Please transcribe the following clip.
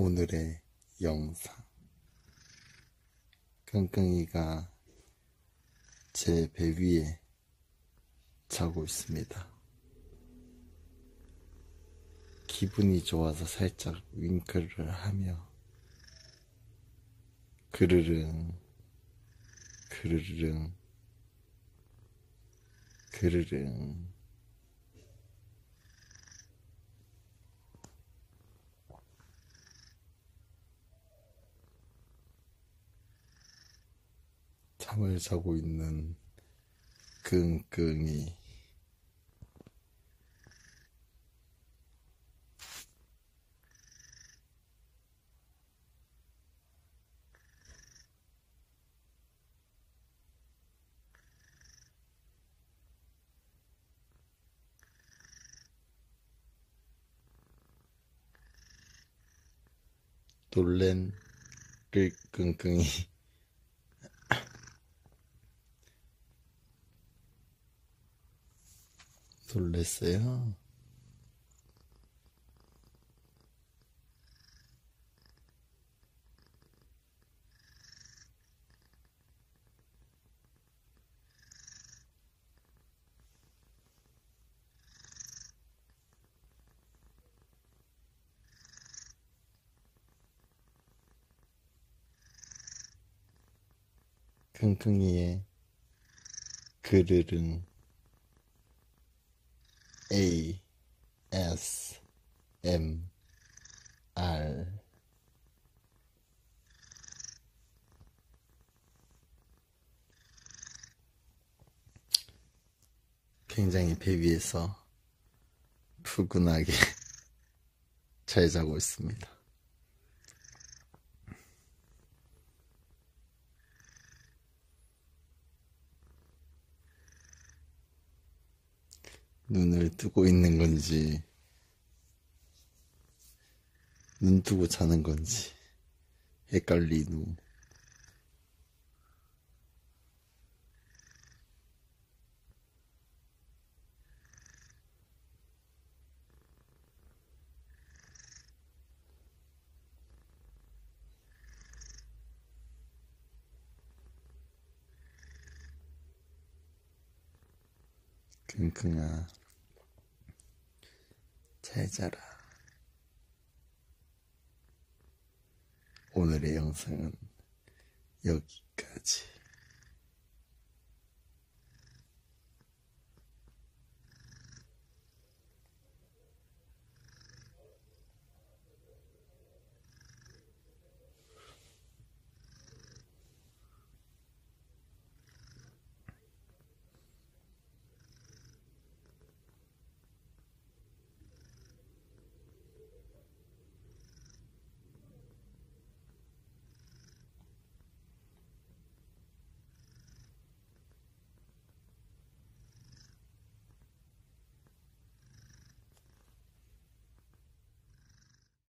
오늘의 영상 끙끙이가 제 배 위에 자고 있습니다. 기분이 좋아서 살짝 윙크를 하며 그르릉 그르릉 그르릉 잠을 자고 있는 끙끙이. 놀랜 끙끙이 놀랬어요. 킁킁이의 그르릉 A S M R 굉장히 배 위에서 푸근하게 잘 자고 있습니다. 눈을 뜨고 있는 건지, 눈 뜨고 자는 건지, 헷갈리누. 킁킁아, 잘 자라. 오늘의 영상은 여기까지.